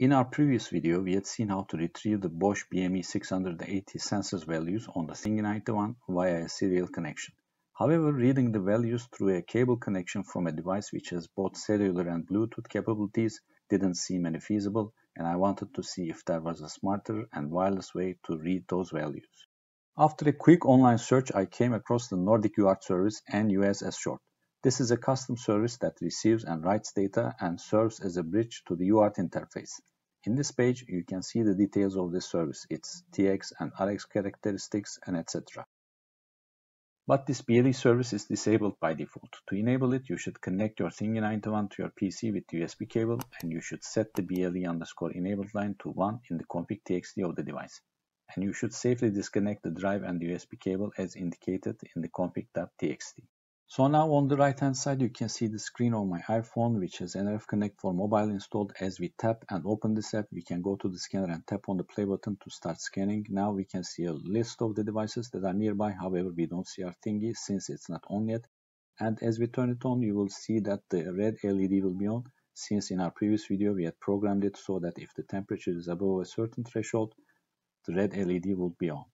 In our previous video, we had seen how to retrieve the Bosch BME680 sensors values on the Thingy91 via a serial connection. However, reading the values through a cable connection from a device which has both cellular and Bluetooth capabilities didn't seem any feasible, and I wanted to see if there was a smarter and wireless way to read those values. After a quick online search, I came across the Nordic UART service NUS as short. This is a custom service that receives and writes data and serves as a bridge to the UART interface. In this page, you can see the details of this service, its TX and RX characteristics, and etc. But this BLE service is disabled by default. To enable it, you should connect your Thingy91 to your PC with USB cable, and you should set the BLE underscore enabled line to 1 in the config.txt of the device. And you should safely disconnect the drive and the USB cable as indicated in the config.txt. So now on the right hand side you can see the screen of my iPhone which has NRF Connect for mobile installed. As we tap and open this app we can go to the scanner and tap on the play button to start scanning. Now we can see a list of the devices that are nearby however we don't see our thingy since it's not on yet. And as we turn it on you will see that the red LED will be on since in our previous video we had programmed it so that if the temperature is above a certain threshold the red LED will be on.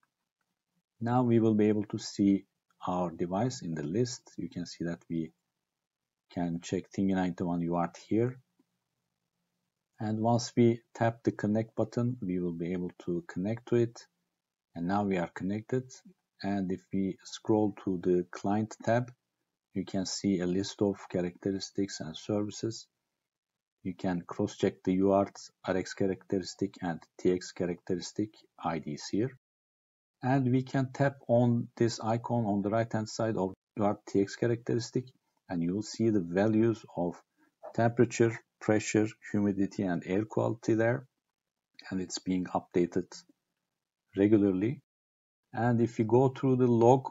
Now we will be able to see our device in the list, you can see that we can check Thingy91 UART here. And once we tap the connect button, we will be able to connect to it. And now we are connected. And if we scroll to the client tab, you can see a list of characteristics and services. You can cross-check the UART RX characteristic and TX characteristic IDs here and we can tap on this icon on the right hand side of TX characteristic and you'll see the values of temperature, pressure, humidity and air quality there. And it's being updated regularly. And if you go through the log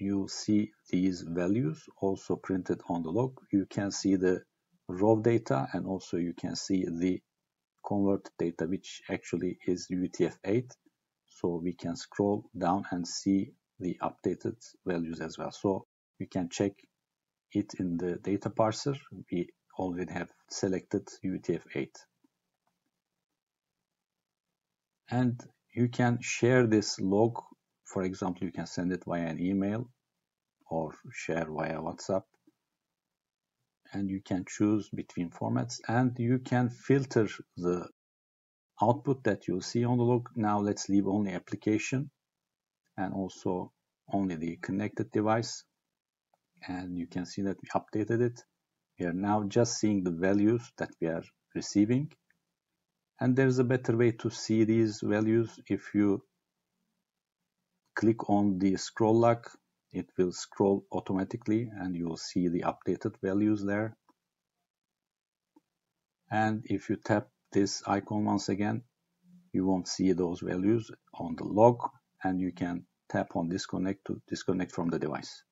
you see these values also printed on the log. You can see the raw data and also you can see the convert data which actually is UTF-8 so we can scroll down and see the updated values as well. So we can check it in the data parser. We already have selected UTF-8 and you can share this log. For example you can send it via an email or share via WhatsApp. And you can choose between formats. And you can filter the output that you'll see on the log. Now let's leave only application and also only the connected device. And you can see that we updated it. We are now just seeing the values that we are receiving. And there's a better way to see these values. If you click on the scroll lock, it will scroll automatically and you will see the updated values there. And if you tap this icon once again. You won't see those values on the log and you can tap on disconnect to disconnect from the device